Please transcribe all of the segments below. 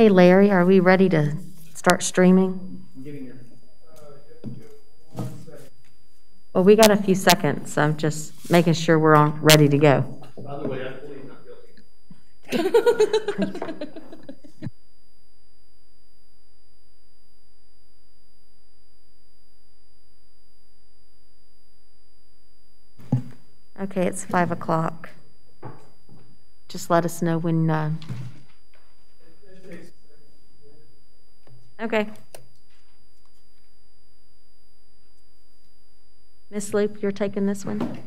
Hey Larry, are we ready to start streaming? Well, we got a few seconds. I'm just making sure we're on, ready to go. By the way, I not guilty. Okay, it's five o'clock. Just let us know when, uh... Okay. Miss Loop, you're taking this one?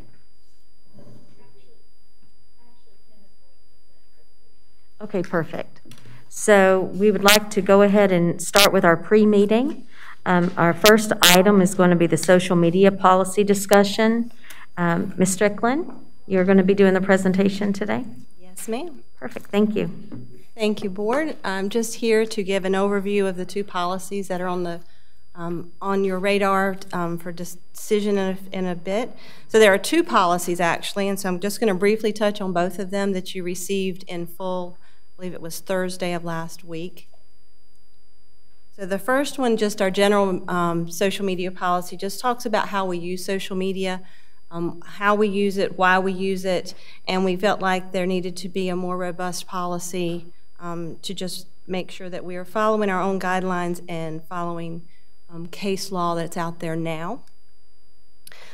Okay, perfect. So we would like to go ahead and start with our pre-meeting. Um, Our first item is going to be the social media policy discussion. Um, Ms. Strickland, you're going to be doing the presentation today? Yes, ma'am. Perfect, thank you. Thank you, Board. I'm just here to give an overview of the two policies that are on the, um, on your radar um, for decision in a, in a bit. So there are two policies, actually, and so I'm just going to briefly touch on both of them that you received in full, I believe it was Thursday of last week. So the first one, just our general um, social media policy, just talks about how we use social media um, how we use it, why we use it, and we felt like there needed to be a more robust policy um, to just make sure that we are following our own guidelines and following um, case law that's out there now.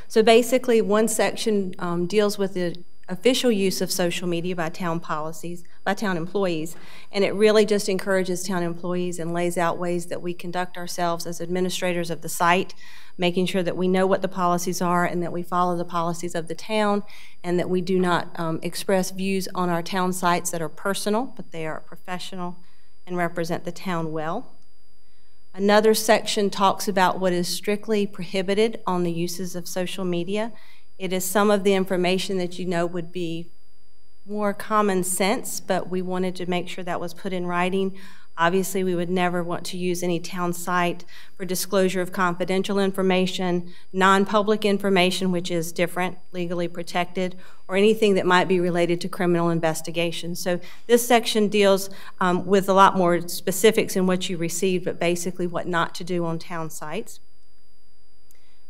So basically, one section um, deals with the official use of social media by town policies, by town employees, and it really just encourages town employees and lays out ways that we conduct ourselves as administrators of the site making sure that we know what the policies are and that we follow the policies of the town and that we do not um, express views on our town sites that are personal, but they are professional and represent the town well. Another section talks about what is strictly prohibited on the uses of social media. It is some of the information that you know would be more common sense, but we wanted to make sure that was put in writing Obviously, we would never want to use any town site for disclosure of confidential information, non-public information, which is different, legally protected, or anything that might be related to criminal investigation. So this section deals um, with a lot more specifics in what you received, but basically what not to do on town sites.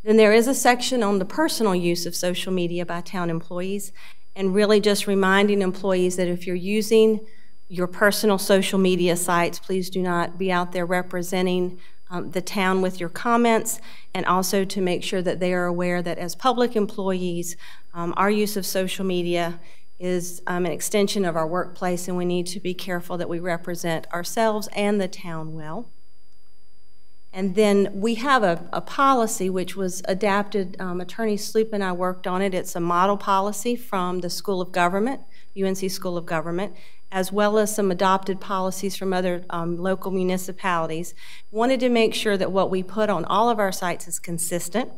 Then there is a section on the personal use of social media by town employees, and really just reminding employees that if you're using your personal social media sites. Please do not be out there representing um, the town with your comments, and also to make sure that they are aware that as public employees, um, our use of social media is um, an extension of our workplace, and we need to be careful that we represent ourselves and the town well. And then we have a, a policy which was adapted, um, Attorney Sloop and I worked on it. It's a model policy from the School of Government, UNC School of Government, as well as some adopted policies from other um, local municipalities. Wanted to make sure that what we put on all of our sites is consistent.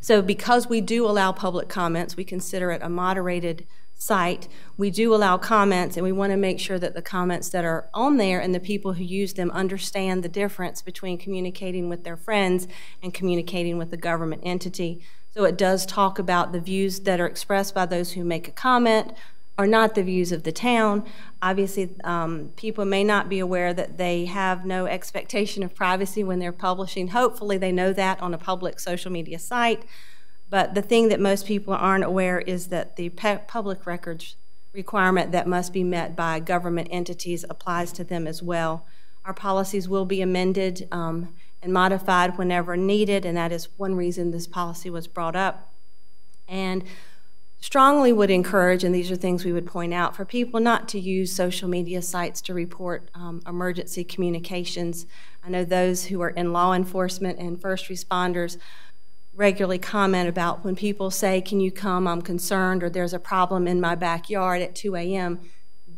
So because we do allow public comments, we consider it a moderated site. We do allow comments, and we want to make sure that the comments that are on there and the people who use them understand the difference between communicating with their friends and communicating with a government entity. So it does talk about the views that are expressed by those who make a comment, are not the views of the town. Obviously, um, people may not be aware that they have no expectation of privacy when they're publishing. Hopefully, they know that on a public social media site. But the thing that most people aren't aware is that the public records requirement that must be met by government entities applies to them as well. Our policies will be amended um, and modified whenever needed, and that is one reason this policy was brought up. And strongly would encourage, and these are things we would point out, for people not to use social media sites to report um, emergency communications. I know those who are in law enforcement and first responders regularly comment about when people say, Can you come? I'm concerned, or there's a problem in my backyard at 2 a.m.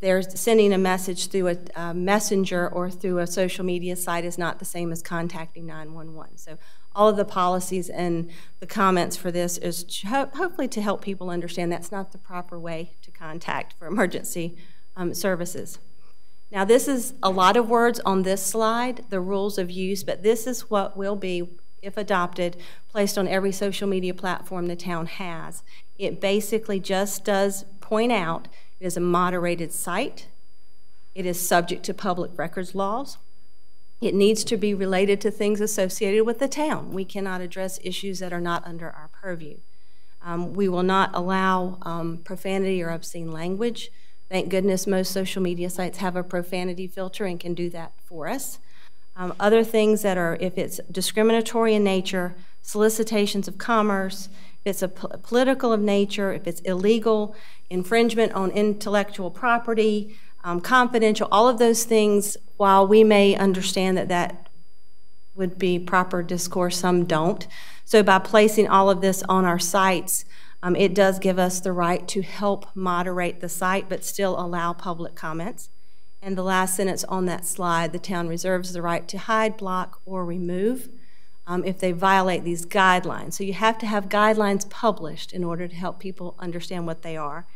There's sending a message through a, a messenger or through a social media site is not the same as contacting 911. So all of the policies and the comments for this is ho hopefully to help people understand that's not the proper way to contact for emergency um, services. Now this is a lot of words on this slide, the rules of use, but this is what will be, if adopted, placed on every social media platform the town has. It basically just does point out it is a moderated site. It is subject to public records laws. It needs to be related to things associated with the town. We cannot address issues that are not under our purview. Um, we will not allow um, profanity or obscene language. Thank goodness most social media sites have a profanity filter and can do that for us. Um, other things that are, if it's discriminatory in nature, solicitations of commerce, if it's a po political of nature, if it's illegal, infringement on intellectual property, um, confidential, all of those things, while we may understand that that would be proper discourse, some don't. So by placing all of this on our sites, um, it does give us the right to help moderate the site, but still allow public comments. And the last sentence on that slide, the town reserves the right to hide, block, or remove um, if they violate these guidelines. So you have to have guidelines published in order to help people understand what they are.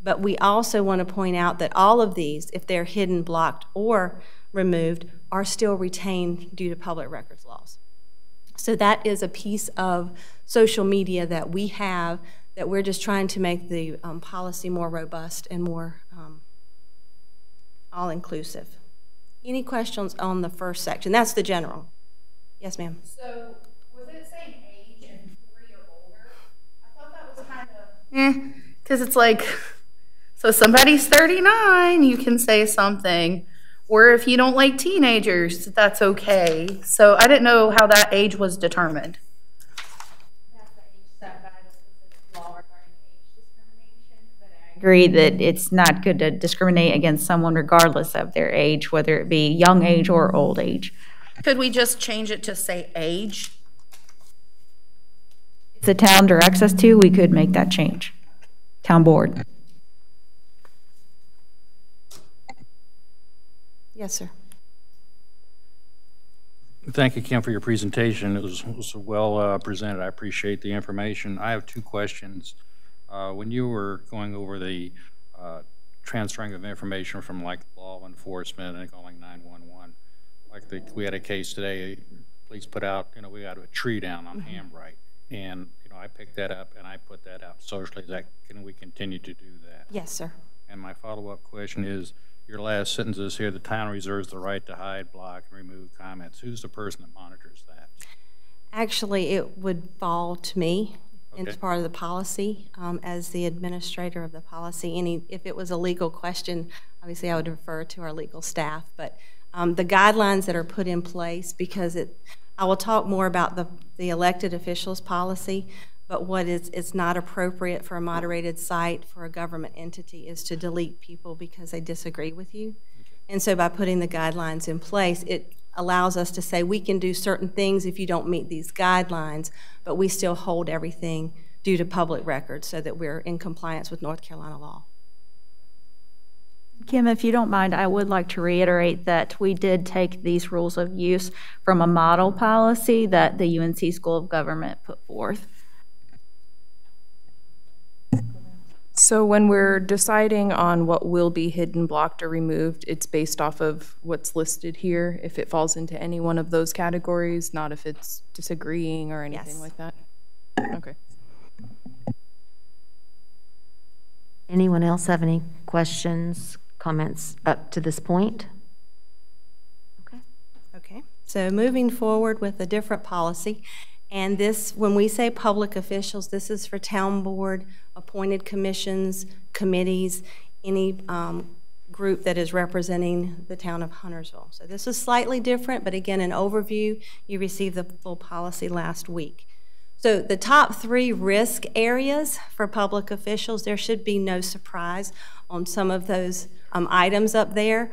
But we also want to point out that all of these, if they're hidden, blocked, or removed, are still retained due to public records laws. So that is a piece of social media that we have that we're just trying to make the um, policy more robust and more um, all-inclusive. Any questions on the first section? That's the general. Yes, ma'am. So was it saying age and three or older? I thought that was kind of eh, because it's like, so somebody's 39, you can say something. Or if you don't like teenagers, that's okay. So I didn't know how that age was determined. Agree that it's not good to discriminate against someone regardless of their age, whether it be young age or old age. Could we just change it to say age? If the town directs us to, we could make that change. Town board. Yes, sir. Thank you, Kim, for your presentation. It was, was well uh, presented. I appreciate the information. I have two questions. Uh, when you were going over the uh, transferring of information from like law enforcement and calling 911, like the, we had a case today, police put out, you know, we got a tree down on Mm-hmm. Hambright, and you know, I picked that up and I put that out socially. Is that can we continue to do that? Yes, sir. And my follow-up question is, your last sentence is here: the town reserves the right to hide, block, and remove comments. Who's the person that monitors that? Actually, it would fall to me Okay. part of the policy, um, as the administrator of the policy. Any, if it was a legal question, obviously I would refer to our legal staff. But um, the guidelines that are put in place, because it, I will talk more about the, the elected officials policy, but what is, it's not appropriate for a moderated site for a government entity is to delete people because they disagree with you. And so by putting the guidelines in place, it allows us to say we can do certain things if you don't meet these guidelines, but we still hold everything due to public records so that we're in compliance with North Carolina law. Kim, if you don't mind, I would like to reiterate that we did take these rules of use from a model policy that the UNC School of Government put forth. So when we're deciding on what will be hidden, blocked, or removed, it's based off of what's listed here, if it falls into any one of those categories, not if it's disagreeing or anything Yes. like that? Okay. Anyone else have any questions, comments up to this point? Okay. Okay, so moving forward with a different policy, and this, when we say public officials, this is for town board, appointed commissions, committees, any um, group that is representing the town of Huntersville. So this is slightly different, but again, an overview. You received the full policy last week. So the top three risk areas for public officials, there should be no surprise on some of those um, items up there.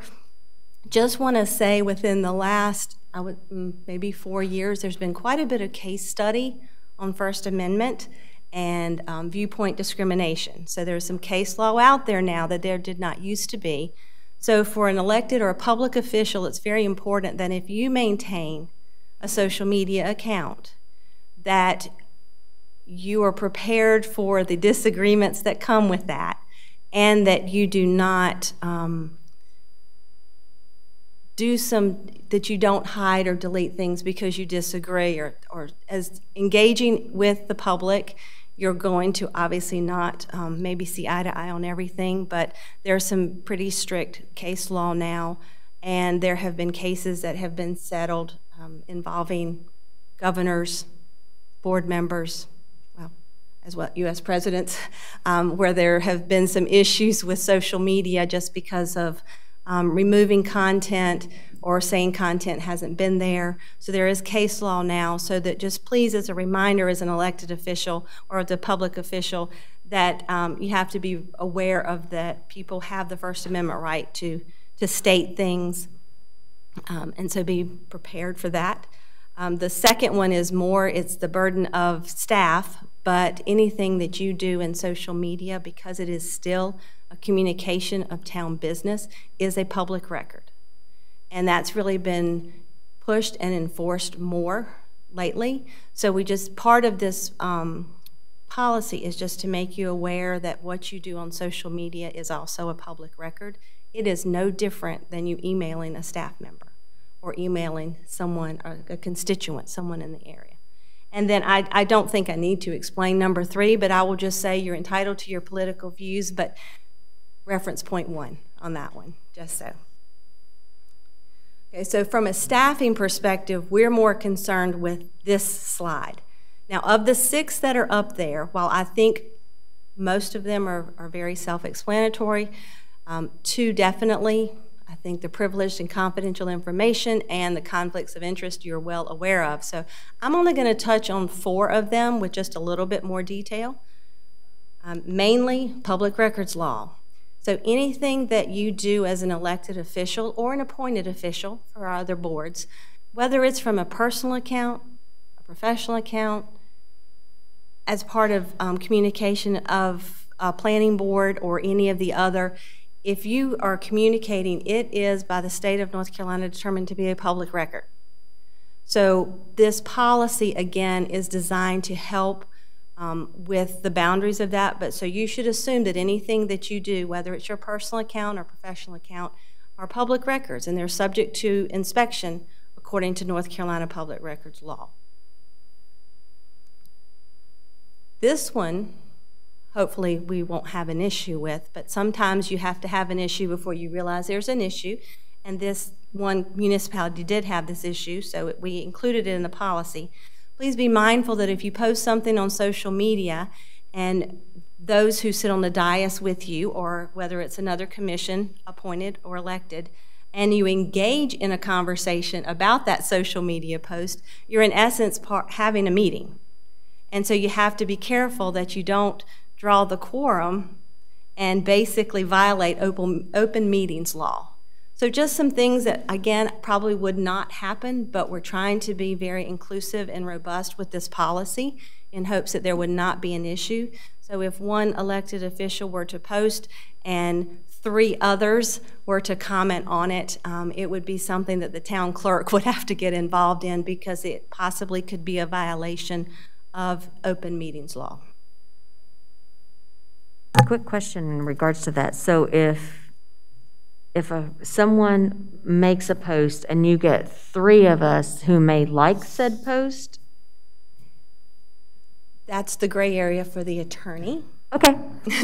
Just want to say within the last, I would, mm, maybe four years, there's been quite a bit of case study on First Amendment and um, viewpoint discrimination. So there's some case law out there now that there did not used to be. So for an elected or a public official, it's very important that if you maintain a social media account, that you are prepared for the disagreements that come with that, and that you do not um, do some, that you don't hide or delete things because you disagree, or, or as engaging with the public, You're going to obviously not um, maybe see eye to eye on everything, but there's some pretty strict case law now, and there have been cases that have been settled um, involving governors, board members, well, as well, U.S. presidents, um, where there have been some issues with social media just because of um, removing content or saying content hasn't been there. So there is case law now, so that just please, as a reminder, as an elected official or as a public official, that um, you have to be aware of that people have the First Amendment right to, to state things, um, and so be prepared for that. Um, the second one is more, it's the burden of staff, but anything that you do in social media, because it is still a communication of town business, is a public record. And that's really been pushed and enforced more lately. So we just, part of this um, policy is just to make you aware that what you do on social media is also a public record. It is no different than you emailing a staff member or emailing someone, a constituent, someone in the area. And then I, I don't think I need to explain number three, but I will just say you're entitled to your political views, but reference point one on that one, just so. Okay, so from a staffing perspective, we're more concerned with this slide. Now, of the six that are up there, while I think most of them are, are very self-explanatory, um, two definitely, I think the privileged and confidential information and the conflicts of interest you're well aware of. So I'm only going to touch on four of them with just a little bit more detail. Um, mainly public records law. So anything that you do as an elected official or an appointed official for our other boards, whether it's from a personal account, a professional account, as part of um, communication of a planning board or any of the other, if you are communicating, it is by the state of North Carolina determined to be a public record. So this policy, again, is designed to help um, with the boundaries of that. But so you should assume that anything that you do, whether it's your personal account or professional account, are public records and they're subject to inspection according to North Carolina public records law. This one, hopefully we won't have an issue with, but sometimes you have to have an issue before you realize there's an issue. And this one municipality did have this issue, so we included it in the policy. Please be mindful that if you post something on social media and those who sit on the dais with you, or whether it's another commission appointed or elected, and you engage in a conversation about that social media post, you're in essence part, having a meeting. And so you have to be careful that you don't draw the quorum and basically violate open, open meetings law. So just some things that, again, probably would not happen, but we're trying to be very inclusive and robust with this policy in hopes that there would not be an issue. So if one elected official were to post and three others were to comment on it, um, it would be something that the town clerk would have to get involved in because it possibly could be a violation of open meetings law. A Quick question in regards to that. So if if a, someone makes a post and you get three of us who may like said post, That's the gray area for the attorney. okay,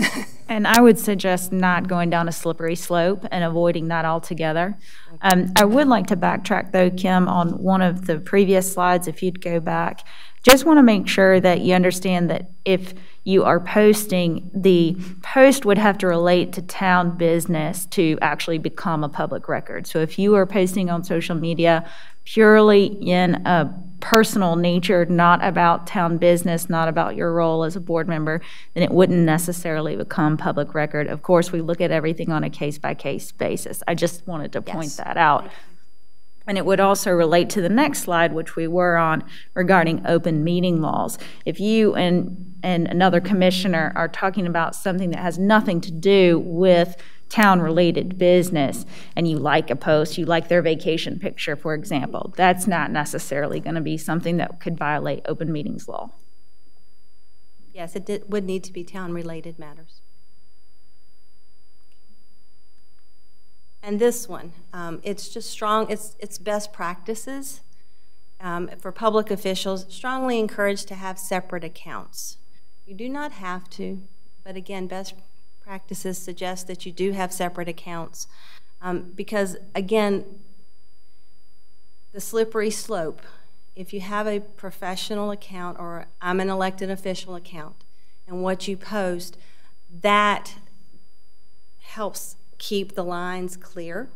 And I would suggest not going down a slippery slope and avoiding that altogether. Um, I would like to backtrack, though, Kim, on one of the previous slides, if you'd go back. Just want to make sure that you understand that if you are posting, the post would have to relate to town business to actually become a public record. So if you are posting on social media purely in a personal nature, not about town business, not about your role as a board member, then it wouldn't necessarily become public record. Of course, we look at everything on a case-by-case basis. I just wanted to point Yes. that out. And it would also relate to the next slide, which we were on, regarding open meeting laws. If you and, and another commissioner are talking about something that has nothing to do with town-related business, and you like a post, you like their vacation picture, for example, that's not necessarily going to be something that could violate open meetings law. Yes, it did, would need to be town-related matters. And this one, um, it's just strong, it's, it's best practices um, for public officials, strongly encouraged to have separate accounts. You do not have to, but again, best practices suggest that you do have separate accounts. Um, because again, the slippery slope, if you have a professional account or I'm an elected official account, and what you post, that helps keep the lines clear.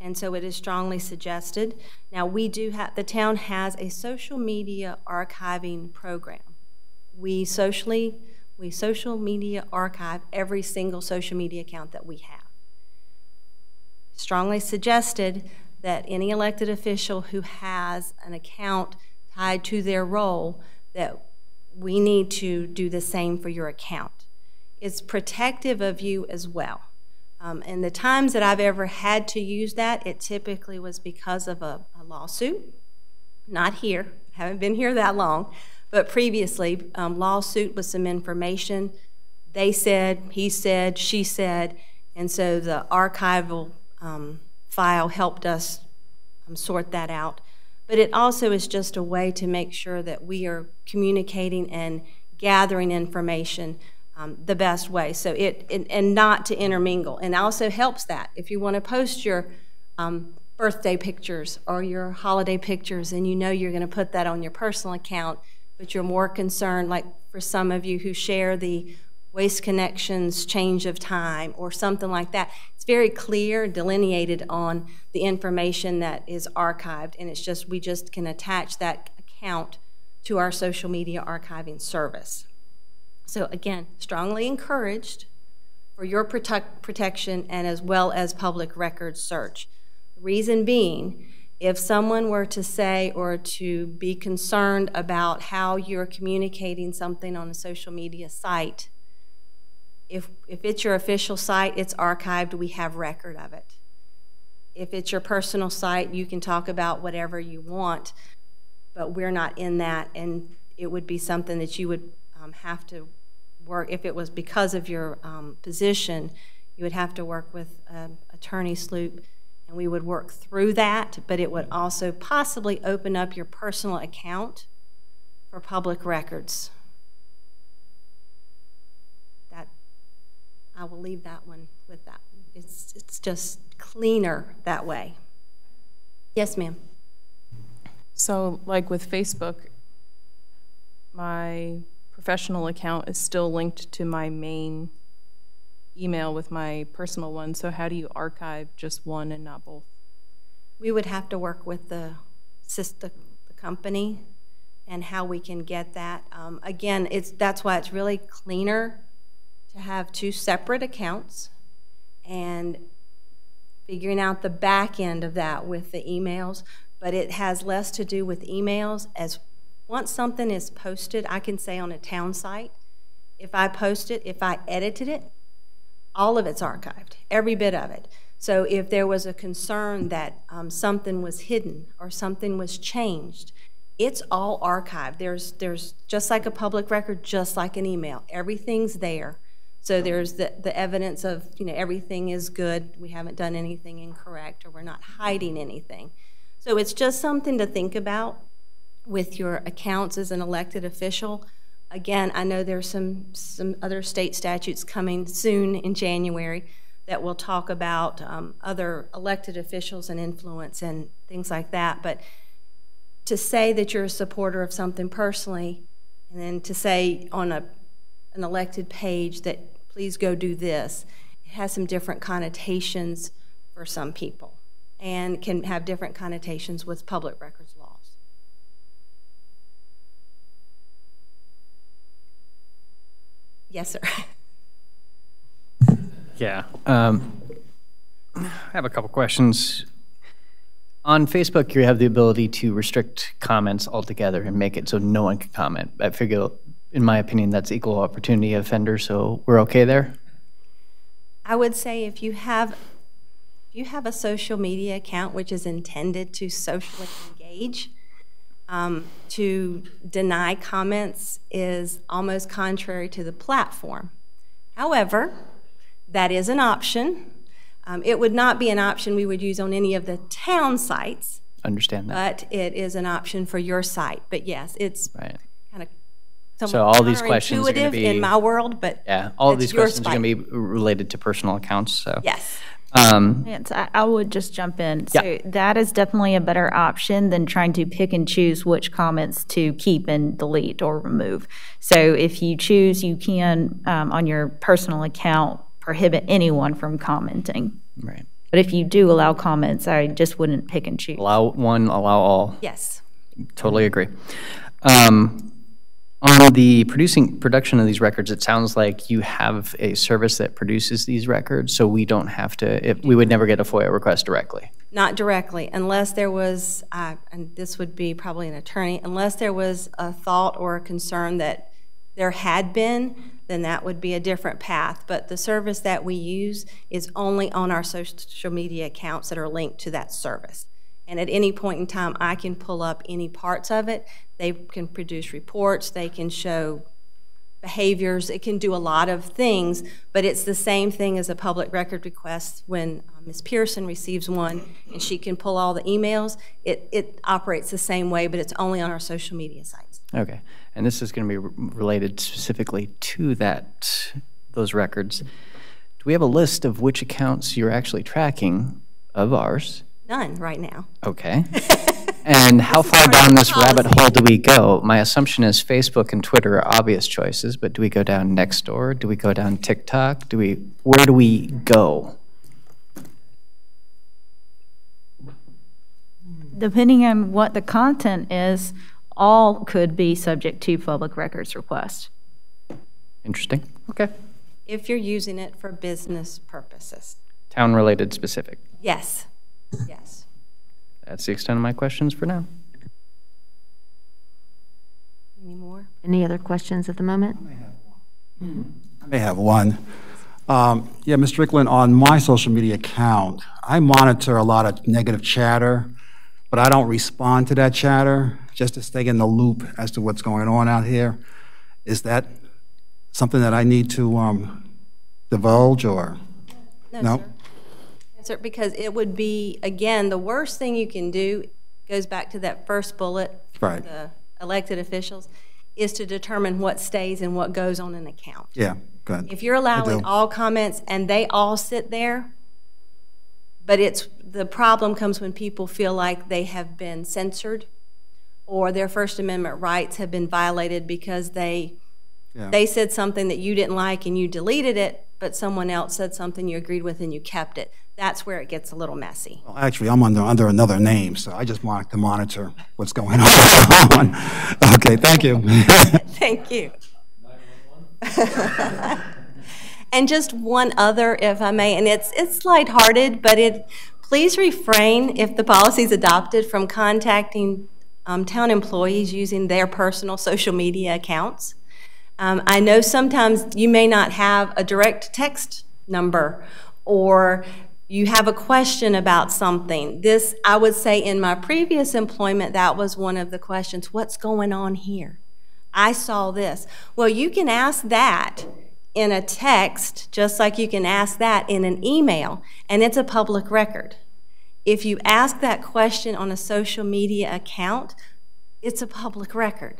And so it is strongly suggested. Now, we do have, the town has a social media archiving program. We socially, we social media archive every single social media account that we have. Strongly suggested that any elected official who has an account tied to their role, that we need to do the same for your account. It's protective of you as well. Um, and the times that I've ever had to use that, it typically was because of a, a lawsuit. Not here, haven't been here that long, but previously, um, lawsuit with some information. They said, he said, she said, and so the archival um, file helped us um, sort that out. But it also is just a way to make sure that we are communicating and gathering information um, the best way. So it, it, and not to intermingle. And also helps that if you want to post your um, birthday pictures or your holiday pictures, and you know you're going to put that on your personal account, but you're more concerned, like for some of you who share the Waste Connections change of time or something like that. It's very clear, delineated on the information that is archived, and it's just we just can attach that account to our social media archiving service. So again, strongly encouraged for your protect, protection and as well as public record search. The reason being, if someone were to say or to be concerned about how you're communicating something on a social media site, if, if it's your official site, it's archived, we have record of it. If it's your personal site, you can talk about whatever you want, but we're not in that, and it would be something that you would um, have to work, if it was because of your um, position, you would have to work with um, Attorney Sloop, and we would work through that, but it would also possibly open up your personal account for public records. That I will leave that one with that. It's, it's just cleaner that way. Yes, ma'am. So, like with Facebook, my professional account is still linked to my main email with my personal one. So how do you archive just one and not both? We would have to work with the, system, the company and how we can get that. Um, again, it's that's why it's really cleaner to have two separate accounts and figuring out the back end of that with the emails. But it has less to do with emails as once something is posted, I can say on a town site, if I post it, if I edited it, all of it's archived, every bit of it. So if there was a concern that um, something was hidden or something was changed, it's all archived. There's, there's just like a public record, just like an email. Everything's there. So there's the, the evidence of, you know, everything is good. We haven't done anything incorrect or we're not hiding anything. So it's just something to think about with your accounts as an elected official. Again, I know there's some, some other state statutes coming soon in January that will talk about um, other elected officials and influence and things like that. But to say that you're a supporter of something personally, and then to say on a, an elected page that please go do this, it has some different connotations for some people and can have different connotations with public records law. Yes, sir. Yeah. Um, I have a couple questions. On Facebook, you have the ability to restrict comments altogether and make it so no one can comment. I figure, in my opinion, that's equal opportunity offender, so we're okay there? I would say if you have if you have a social media account which is intended to socially engage, um, to deny comments is almost contrary to the platform. However, that is an option. Um, it would not be an option we would use on any of the town sites. Understand that. But it is an option for your site. But yes, it's right. kind of So all these questions are gonna counterintuitive In my world, but. Yeah, all these questions are going to be related to personal accounts, so. Yes. Um, I, I would just jump in. Yeah. So that is definitely a better option than trying to pick and choose which comments to keep and delete or remove. So if you choose, you can, um, on your personal account, prohibit anyone from commenting. Right. But if you do allow comments, I just wouldn't pick and choose. Allow one, allow all. Yes. Totally agree. Um, On the producing, production of these records, it sounds like you have a service that produces these records, so we don't have to, if, we would never get a FOIA request directly. Not directly, unless there was, uh, and this would be probably an attorney, unless there was a thought or a concern that there had been, then that would be a different path. But the service that we use is only on our social media accounts that are linked to that service. And at any point in time, I can pull up any parts of it. They can produce reports, they can show behaviors, it can do a lot of things, but it's the same thing as a public record request when uh, Ms. Pearson receives one and she can pull all the emails. It, it operates the same way, but it's only on our social media sites. Okay, and this is going to be re- related specifically to that, those records. Do we have a list of which accounts you're actually tracking of ours? None right now. Okay. And how far down this rabbit hole do we go? My assumption is Facebook and Twitter are obvious choices, but do we go down Nextdoor? Do we go down TikTok? Do we, where do we go? Depending on what the content is, all could be subject to public records request. Interesting. Okay. If you're using it for business purposes. Town-related specific. Yes, yes. That's the extent of my questions for now. Any more? Any other questions at the moment? I may have one. Mm-hmm. I may have one. Um, Yeah, Ms. Strickland, on my social media account, I monitor a lot of negative chatter, but I don't respond to that chatter, just to stay in the loop as to what's going on out here. Is that something that I need to um, divulge, or? No? sir. No, sir, because it would be, again, the worst thing you can do, goes back to that first bullet. for Right. The elected officials, is to determine what stays and what goes on an account. Yeah, good. If you're allowing all comments and they all sit there, but it's, the problem comes when people feel like they have been censored or their First Amendment rights have been violated because they, Yeah. they said something that you didn't like and you deleted it, but someone else said something you agreed with and you kept it. That's where it gets a little messy. Well, Actually, I'm under, under another name, so I just want to monitor what's going on. Okay, thank you. Thank you. And just one other, if I may, and it's, it's lighthearted, but it, please refrain, if the policy is adopted, from contacting um, town employees using their personal social media accounts. Um, I know sometimes you may not have a direct text number, or you have a question about something. This, I would say in my previous employment, that was one of the questions, what's going on here? I saw this. Well, you can ask that in a text, just like you can ask that in an email, and it's a public record. If you ask that question on a social media account, it's a public record.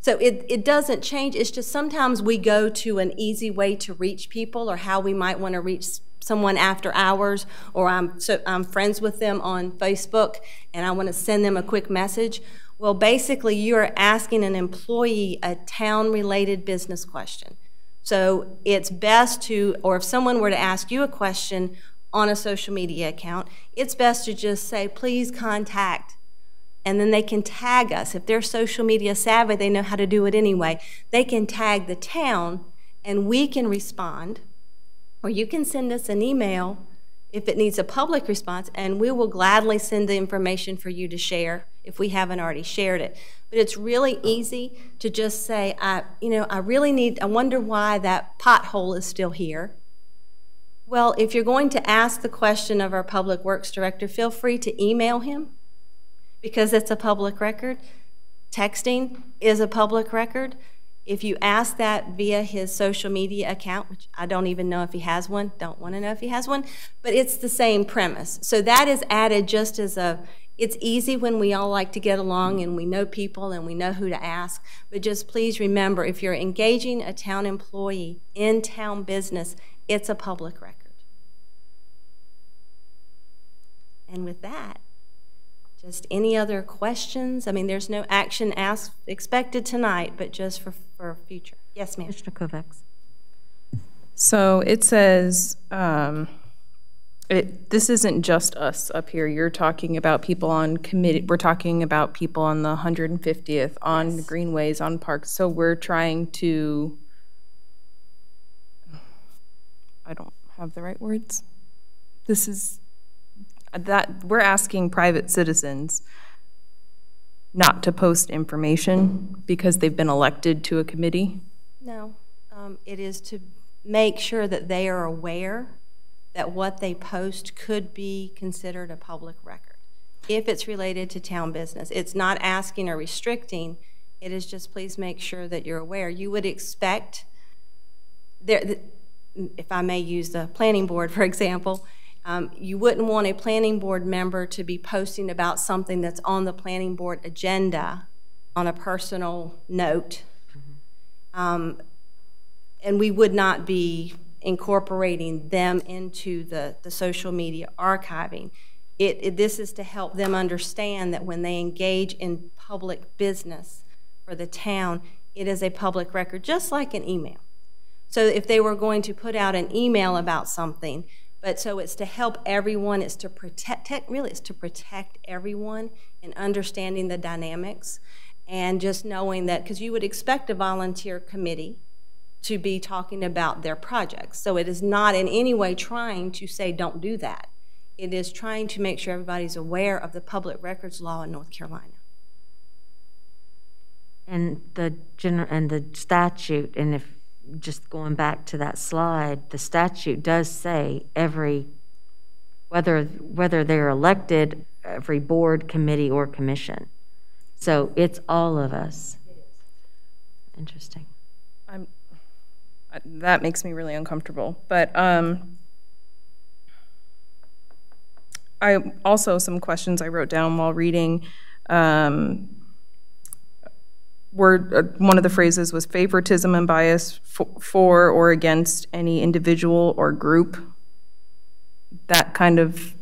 So it, it doesn't change, it's just sometimes we go to an easy way to reach people or how we might want to reach someone after hours, or I'm, so I'm friends with them on Facebook and I want to send them a quick message. Well, basically, you are asking an employee a town-related business question. So it's best to, or if someone were to ask you a question on a social media account, it's best to just say, please contact and then they can tag us. If they're social media savvy, they know how to do it anyway. They can tag the town, and we can respond, or you can send us an email if it needs a public response, and we will gladly send the information for you to share if we haven't already shared it. But it's really easy to just say, I, you know, I really need, I wonder why that pothole is still here. Well, if you're going to ask the question of our Public Works Director, feel free to email him because it's a public record. Texting is a public record. If you ask that via his social media account, which I don't even know if he has one, don't want to know if he has one, but it's the same premise. So that is added just as a, It's easy when we all like to get along and we know people and we know who to ask, but just please remember, if you're engaging a town employee in town business, it's a public record. And with that, just any other questions? I mean, there's no action asked, expected tonight, but just for, for future. Yes, ma'am. Commissioner Kovacs. So it says, um, it, this isn't just us up here. You're talking about people on committee, we're talking about people on the 150th, on the greenways, on parks. So we're trying to, I don't have the right words. This is, that, we're asking private citizens not to post information because they've been elected to a committee. No, um, it is to make sure that they are aware that what they post could be considered a public record if it's related to town business. It's not asking or restricting, it is just please make sure that you're aware. You would expect, there, if I may use the planning board, for example, um, you wouldn't want a planning board member to be posting about something that's on the planning board agenda on a personal note. Um, and we would not be incorporating them into the, the social media archiving. It, it, this is to help them understand that when they engage in public business for the town, it is a public record, just like an email. So if they were going to put out an email about something, but so it's to help everyone, it's to protect, really, it's to protect everyone in understanding the dynamics and just knowing that, because you would expect a volunteer committee to be talking about their projects. So it is not in any way trying to say, don't do that. It is trying to make sure everybody's aware of the public records law in North Carolina. And the and the statute, and if, just going back to that slide, the statute does say every, whether, whether they're elected, every board, committee, or commission. So it's all of us. Interesting. I'm, that makes me really uncomfortable. But um, I also some questions I wrote down while reading. Um, uh, one of the phrases was favoritism and bias for, for or against any individual or group. That kind of,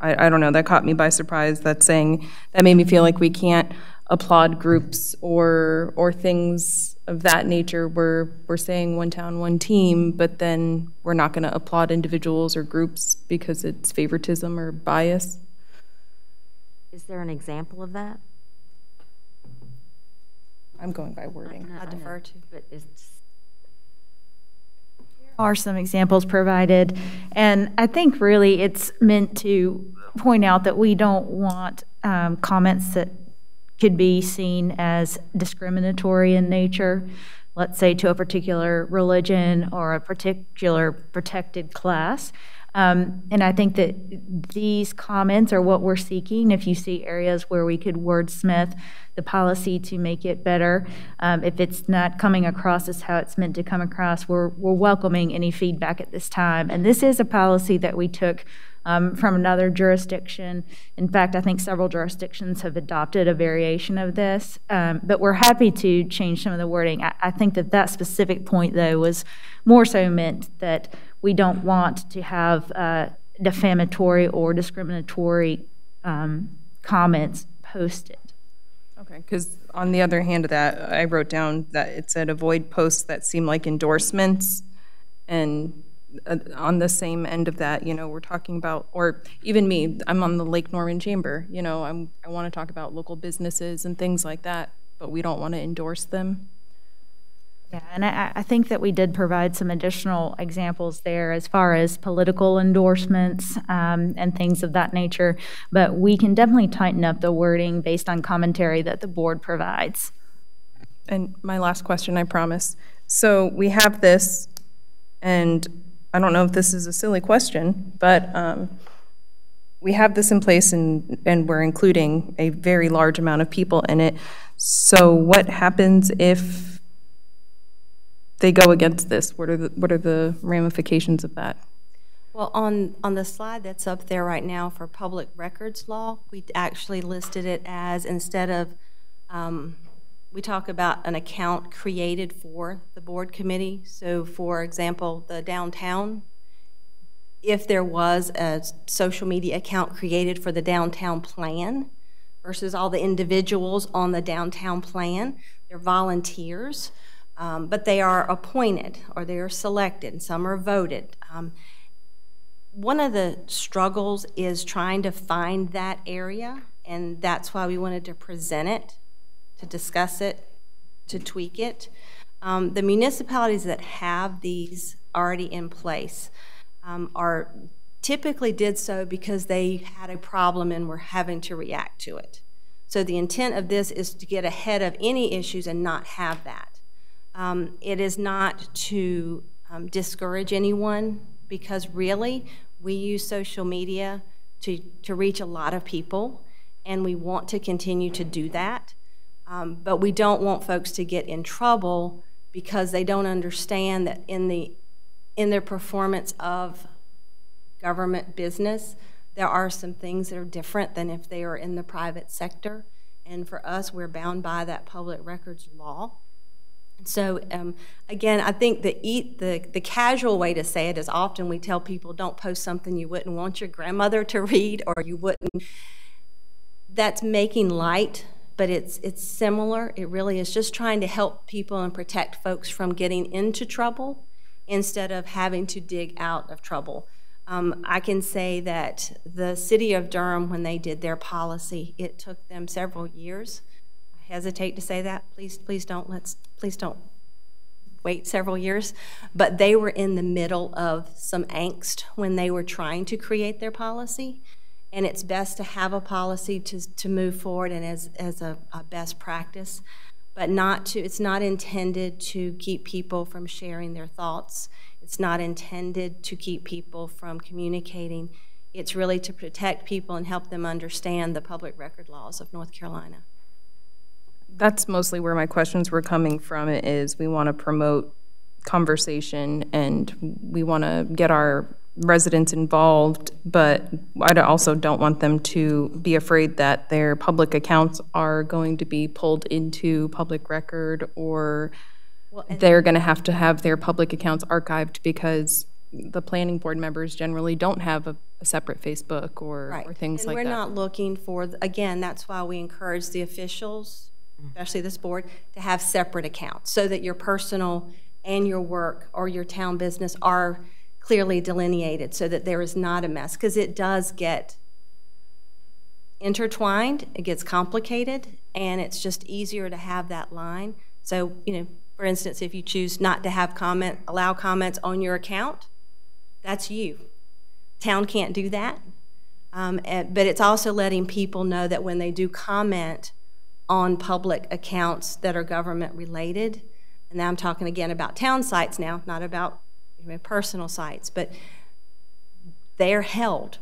I, I don't know, that caught me by surprise. That saying that made me feel like we can't applaud groups or or things of that nature. We're we're saying one town, one team, but then we're not going to applaud individuals or groups because it's favoritism or bias. Is there an example of that? I'm going by wording. I defer to. But it's, are some examples provided. And I think really it's meant to point out that we don't want um, comments that could be seen as discriminatory in nature, let's say to a particular religion or a particular protected class. Um, and I think that these comments are what we're seeking. If you see areas where we could wordsmith the policy to make it better, um, if it's not coming across as how it's meant to come across, we're, we're welcoming any feedback at this time. And this is a policy that we took um, from another jurisdiction. In fact, I think several jurisdictions have adopted a variation of this, um, but we're happy to change some of the wording. I, I think that that specific point, though, was more so meant that we don't want to have uh, defamatory or discriminatory um, comments posted. Okay, because on the other hand of that, I wrote down that it said avoid posts that seem like endorsements. And uh, on the same end of that, you know, we're talking about, or even me, I'm on the Lake Norman Chamber, you know, I'm, I want to talk about local businesses and things like that, but we don't want to endorse them. Yeah, and I, I think that we did provide some additional examples there as far as political endorsements um, and things of that nature, but we can definitely tighten up the wording based on commentary that the board provides. And my last question, I promise. So we have this, and I don't know if this is a silly question, but um, we have this in place and, and we're including a very large amount of people in it. So what happens if they go against this? What are the, what are the ramifications of that? Well, on, on the slide that's up there right now for public records law, we actually listed it as, instead of, um, we talk about an account created for the board committee. So for example, the downtown, if there was a social media account created for the downtown plan versus all the individuals on the downtown plan, they're volunteers, um, but they are appointed or they are selected, some are voted. Um, one of the struggles is trying to find that area, and that's why we wanted to present it, to discuss it, to tweak it. Um, the municipalities that have these already in place um, are typically did so because they had a problem and were having to react to it. So the intent of this is to get ahead of any issues and not have that. Um, it is not to um, discourage anyone because really we use social media to, to reach a lot of people, and we want to continue to do that. Um, but we don't want folks to get in trouble because they don't understand that in the in their performance of government business, there are some things that are different than if they are in the private sector. And for us, we're bound by that public records law. So um, again, I think the, eat, the, the casual way to say it is often we tell people don't post something you wouldn't want your grandmother to read or you wouldn't. That's making light, but it's, it's similar. It really is just trying to help people and protect folks from getting into trouble instead of having to dig out of trouble. Um, I can say that the city of Durham, when they did their policy, it took them several years hesitate to say that. Please, please don't. Let's please don't wait several years. But they were in the middle of some angst when they were trying to create their policy. And it's best to have a policy to, to move forward and as, as a, a best practice, but not to, it's not intended to keep people from sharing their thoughts. It's not intended to keep people from communicating. It's really to protect people and help them understand the public record laws of North Carolina that's mostly where my questions were coming from is we want to promote conversation and we want to get our residents involved, but I also don't want them to be afraid that their public accounts are going to be pulled into public record or well, they're going to have to have their public accounts archived because the planning board members generally don't have a, a separate Facebook or, right. or things and like that. We're not looking for, again, that's why we encourage the officials especially this board, to have separate accounts so that your personal and your work or your town business are clearly delineated so that there is not a mess because it does get intertwined, it gets complicated, and it's just easier to have that line. So, you know, for instance, if you choose not to have comment, allow comments on your account, that's you. Town can't do that. Um, and, but it's also letting people know that when they do comment, on public accounts that are government related. And now I'm talking again about town sites now, not about you know, personal sites, but they are held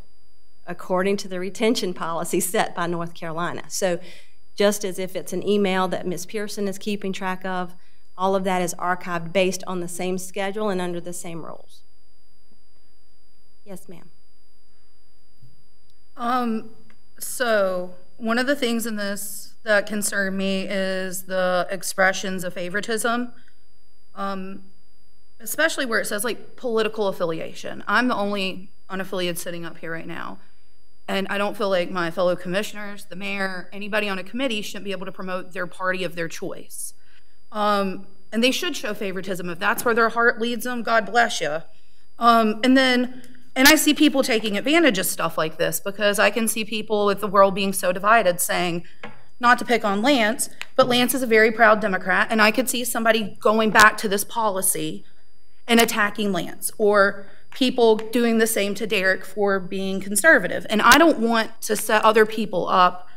according to the retention policy set by North Carolina. So just as if it's an email that Ms. Pearson is keeping track of, all of that is archived based on the same schedule and under the same rules. Yes, ma'am. Um, so one of the things in this that concern me is the expressions of favoritism, um, especially where it says like political affiliation. I'm the only unaffiliated sitting up here right now. And I don't feel like my fellow commissioners, the mayor, anybody on a committee shouldn't be able to promote their party of their choice. Um, and they should show favoritism. If that's where their heart leads them, God bless you. Um, and then, and I see people taking advantage of stuff like this because I can see people with the world being so divided saying, not to pick on Lance, but Lance is a very proud Democrat, and I could see somebody going back to this policy and attacking Lance, or people doing the same to Derek for being conservative. And I don't want to set other people up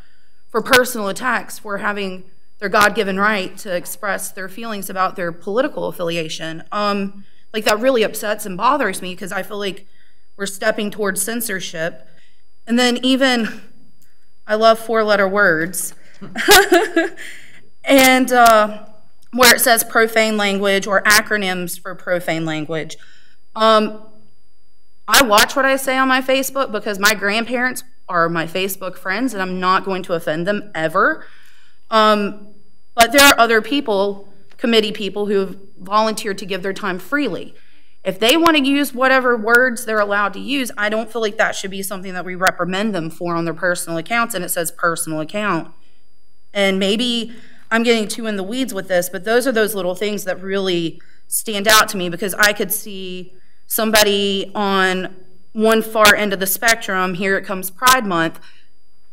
for personal attacks for having their God-given right to express their feelings about their political affiliation. Um, like that really upsets and bothers me because I feel like we're stepping towards censorship. And then even, I love four-letter words. and uh, where it says profane language or acronyms for profane language. Um, I watch what I say on my Facebook because my grandparents are my Facebook friends and I'm not going to offend them ever. Um, but there are other people, committee people, who have volunteered to give their time freely. If they want to use whatever words they're allowed to use, I don't feel like that should be something that we reprimand them for on their personal accounts, and it says personal account. And maybe I'm getting too in the weeds with this, but those are those little things that really stand out to me because I could see somebody on one far end of the spectrum, here it comes Pride Month,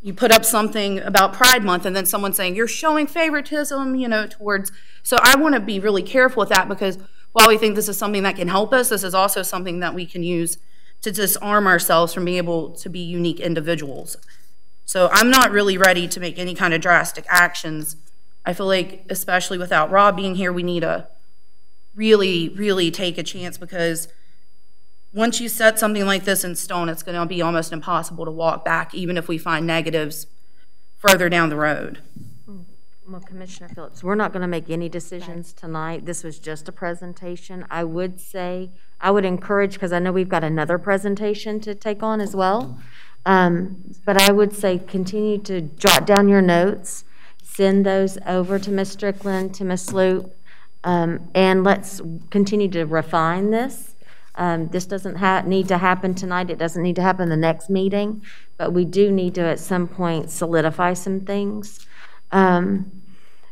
you put up something about Pride Month and then someone saying you're showing favoritism, you know, towards. So I want to be really careful with that because while we think this is something that can help us, this is also something that we can use to disarm ourselves from being able to be unique individuals. So I'm not really ready to make any kind of drastic actions. I feel like, especially without Rob being here, we need to really, really take a chance because once you set something like this in stone, it's going to be almost impossible to walk back, even if we find negatives further down the road. Well, Commissioner Phillips, we're not going to make any decisions tonight. This was just a presentation. I would say, I would encourage, because I know we've got another presentation to take on as well. Um, But I would say continue to jot down your notes, send those over to Ms. Strickland, to Ms. Sloop, um, and let's continue to refine this. Um, This doesn't ha, need to happen tonight, it doesn't need to happen the next meeting, but we do need to at some point solidify some things. Um,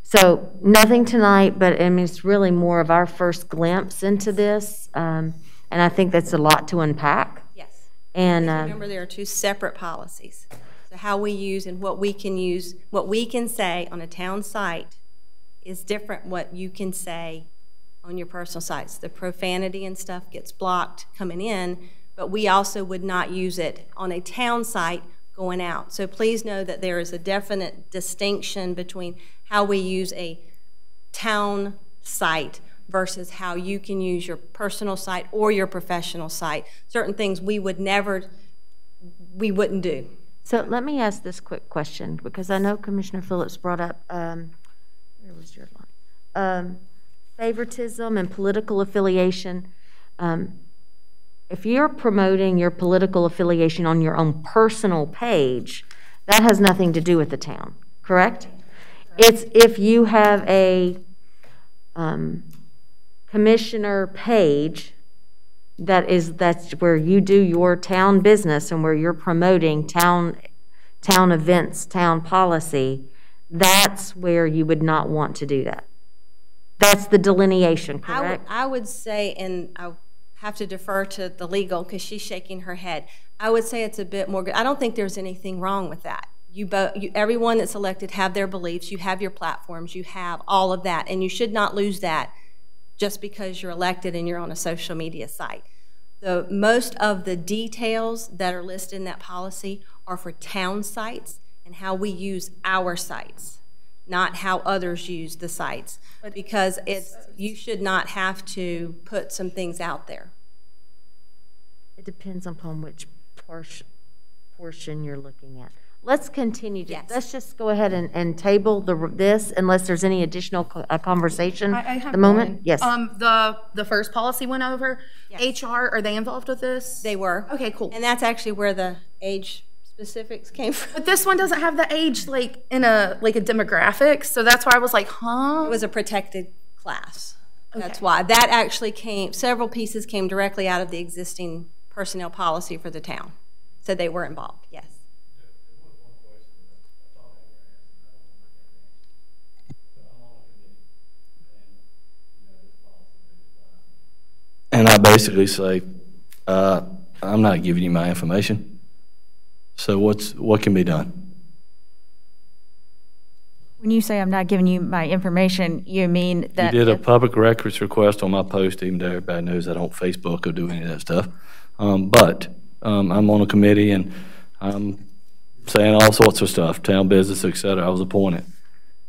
So nothing tonight, but I mean, it's really more of our first glimpse into this, um, and I think that's a lot to unpack. Yes. And, uh, Remember, there are two separate policies. So how we use and what we can use, what we can say on a town site is different what you can say on your personal sites. The profanity and stuff gets blocked coming in, but we also would not use it on a town site going out. So please know that there is a definite distinction between how we use a town site versus how you can use your personal site or your professional site. Certain things we would never, we wouldn't do. so let me ask this quick question, because I know Commissioner Phillips brought up, um, where was your line? Um, Favoritism and political affiliation. Um, If you're promoting your political affiliation on your own personal page, that has nothing to do with the town, correct? It's if you have a um, commissioner page that is, that's where you do your town business and where you're promoting town, town events, town policy, that's where you would not want to do that. That's the delineation, I would, correct? I would say, and I have to defer to the legal because she's shaking her head. I would say it's a bit more, I don't think there's anything wrong with that. You both, you, everyone that's elected have their beliefs, you have your platforms, you have all of that, and you should not lose that just because you're elected and you're on a social media site. The, most of the details that are listed in that policy are for town sites and how we use our sites, not how others use the sites. Because it's, you should not have to put some things out there. It depends upon which portion, portion you're looking at. Let's continue to, Yes. let's just go ahead and, and table the, this unless there's any additional co- uh, conversation I, I at have the moment. one. Yes. Um, the, the first policy went over. Yes. HR, are they involved with this? They were. Okay, cool. And that's actually where the age specifics came from. But this one doesn't have the age like in a like a demographic, so that's why I was like, huh? It was a protected class. Okay. That's why. That actually came, several pieces came directly out of the existing personnel policy for the town. So they were involved, yes. And I basically say, uh, I'm not giving you my information. So what's, what can be done? When you say I'm not giving you my information, you mean that. You did a public records request on my post, even though everybody knows I don't Facebook or do any of that stuff. Um, But um, I'm on a committee and I'm saying all sorts of stuff, town business, et cetera. I was appointed.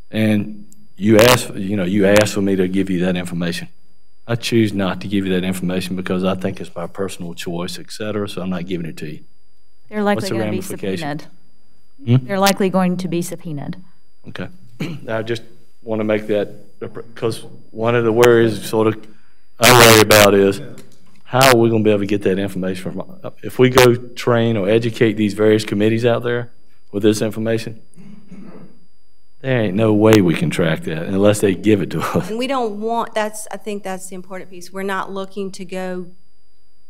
And you asked, you know, you asked for me to give you that information. I choose not to give you that information because I think it's my personal choice, et cetera, so I'm not giving it to you. they're likely what's the going to be subpoenaed. Hmm? They're likely going to be subpoenaed. Okay. I just want to make that, because one of the worries sort of I worry about is, how are we gonna be able to get that information from, if we go train or educate these various committees out there with this information, there ain't no way we can track that unless they give it to us. And we don't want, that's, I think that's the important piece. We're not looking to go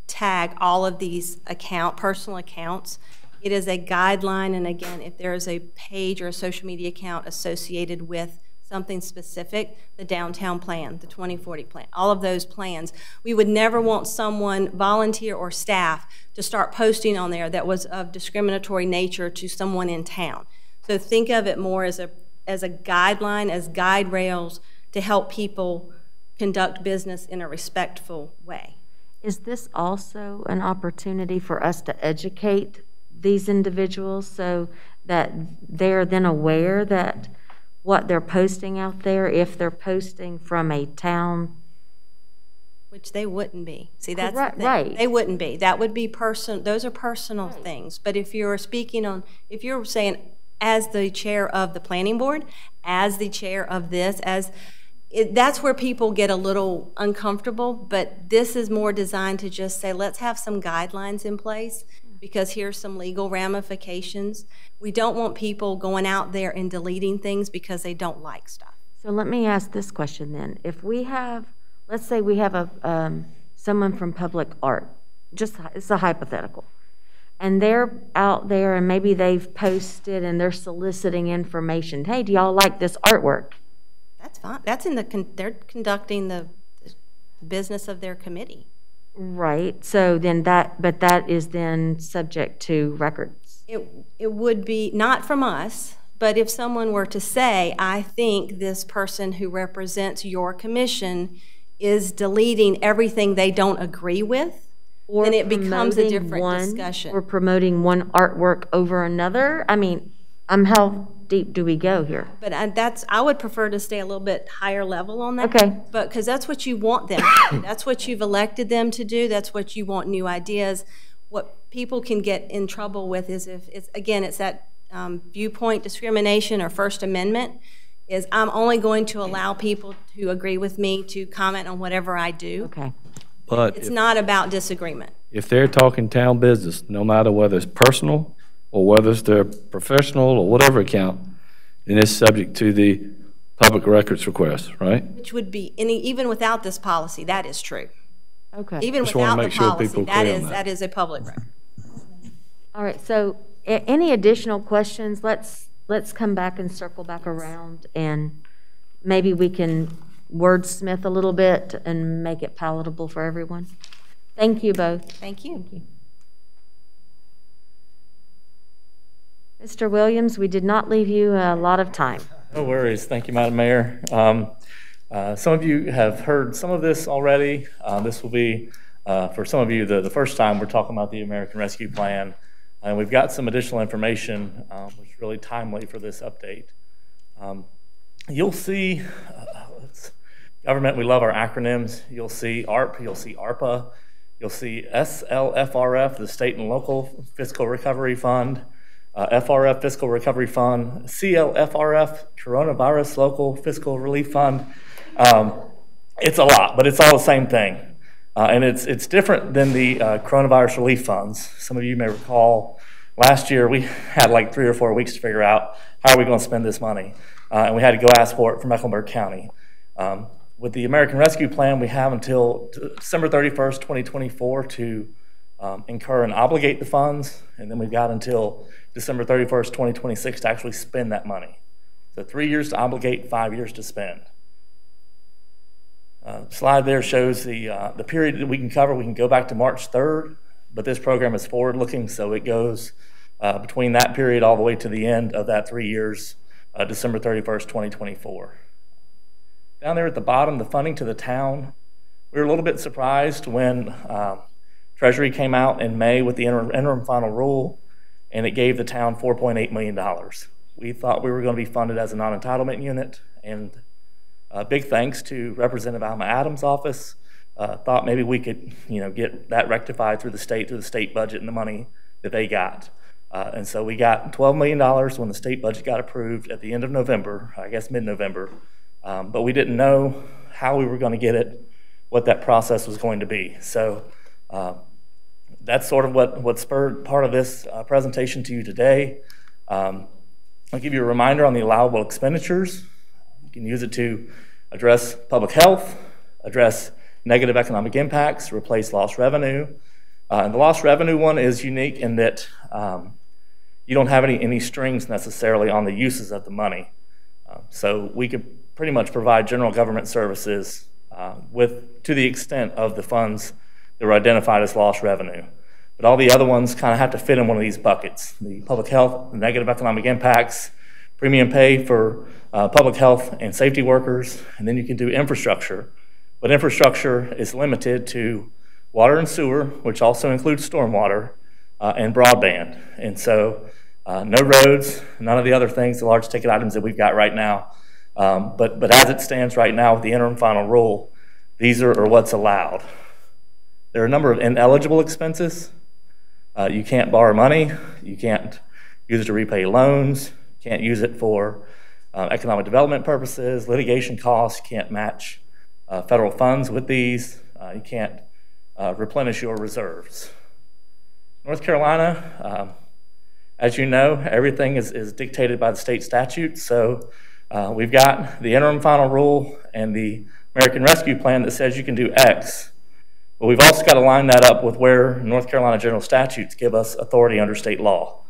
tag all of these account, personal accounts. It is a guideline, and again, if there is a page or a social media account associated with something specific, the downtown plan, the 2040 plan, all of those plans, we would never want someone, volunteer or staff, to start posting on there that was of discriminatory nature to someone in town. So think of it more as a, as a guideline, as guide rails to help people conduct business in a respectful way. Is this also an opportunity for us to educate these individuals so that they're then aware that what they're posting out there, if they're posting from a town, Which they wouldn't be. See, that's the Correct, thing. right. They wouldn't be. That would be person, those are personal things. But if you're speaking on, if you're saying, as the chair of the planning board, as the chair of this, as, it, that's where people get a little uncomfortable, but this is more designed to just say, let's have some guidelines in place, because here's some legal ramifications. We don't want people going out there and deleting things because they don't like stuff. So let me ask this question then. If we have, let's say we have a, um, someone from public art, just, it's a hypothetical, and they're out there and maybe they've posted and they're soliciting information. Hey, do y'all like this artwork? That's fine. That's in the, con- they're conducting the the business of their committee. Right, so then that, but that is then subject to records. It, it would be, not from us, but if someone were to say, I think this person who represents your commission is deleting everything they don't agree with, Or then it becomes a different one- discussion. Or promoting one artwork over another? I mean, I'm how deep do we go here? But I- that's, I would prefer to stay a little bit higher level on that. Okay. But, because that's what you want them, that's what you've elected them to do, that's what you want new ideas. What people can get in trouble with is if, it's, again, it's that um, viewpoint discrimination or First Amendment, is I'm only going to allow people who agree with me to comment on whatever I do. Okay, But It's if- not about disagreement. if they're talking town business, no matter whether it's personal or whether it's their professional or whatever account, then it's subject to the public records request, right? Which would be, any, even without this policy, that is true. okay. Even Just wanna without the make sure policy, people that clear on is, that. that is a public record. All right, so a- any additional questions? Let's, let's come back and circle back around and maybe we can wordsmith a little bit and make it palatable for everyone. Thank you both. Thank you. Mr. Williams, we did not leave you a lot of time. No worries. Thank you, Madam Mayor. Um, uh, Some of you have heard some of this already. Uh, This will be, uh, for some of you, the the first time we're talking about the American Rescue Plan. And we've got some additional information, um, which is really timely for this update. Um, You'll see, uh, government, we love our acronyms. You'll see ARP, you'll see ARPA, you'll see SLFRF, the State and Local Fiscal Recovery Fund, uh, FRF Fiscal Recovery Fund, CLFRF Coronavirus Local Fiscal Relief Fund. Um, It's a lot, but it's all the same thing. Uh, And it's, it's different than the uh, coronavirus relief funds. Some of you may recall, last year, we had like three or four weeks to figure out how are we going to spend this money? Uh, And we had to go ask for it from Mecklenburg County. Um, With the American Rescue Plan, we have until December 31st, 2024 to um, incur and obligate the funds, and then we've got until December 31st, 2026 to actually spend that money. So three years to obligate, five years to spend. Uh, Slide there shows the, uh, the period that we can cover. We can go back to March 3rd, but this program is forward-looking, so it goes uh, between that period all the way to the end of that three years, uh, December 31st, 2024. Down there at the bottom, the funding to the town, we were a little bit surprised when um, Treasury came out in May with the interim interim final rule, and it gave the town $4.8 million. We thought we were going to be funded as a non-entitlement unit, and uh, big thanks to Representative Alma Adams' office. Uh, thought maybe we could, you know, get that rectified through the state, through the state budget and the money that they got. Uh, and so we got $12 million when the state budget got approved at the end of November, I guess mid-November. Um, but we didn't know how we were going to get it, what that process was going to be. So Uh, That's sort of what, what spurred part of this uh, presentation to you today. Um, I'll give you a reminder on the allowable expenditures. You can use it to address public health, address negative economic impacts, replace lost revenue. Uh, and the lost revenue one is unique in that um, you don't have any, any strings necessarily on the uses of the money. Uh, so we could pretty much provide general government services uh, with to the extent of the funds that were identified as lost revenue. But all the other ones kind of have to fit in one of these buckets. The public health, the negative economic impacts, premium pay for uh, public health and safety workers, and then you can do infrastructure. But infrastructure is limited to water and sewer, which also includes stormwater, uh, and broadband. And so uh, no roads, none of the other things, the large ticket items that we've got right now. Um, but, but as it stands right now with the interim final rule, these are, are what's allowed. There are a number of ineligible expenses. Uh, you can't borrow money. You can't use it to repay loans. You Can't use it for uh, economic development purposes, litigation costs. Can't match uh, federal funds with these. Uh, you can't uh, replenish your reserves. North Carolina, um, as you know, everything is, is dictated by the state statute. So uh, we've got the interim final rule and the American Rescue Plan that says you can do X. But we've also got to line that up with where North Carolina general statutes give us authority under state law.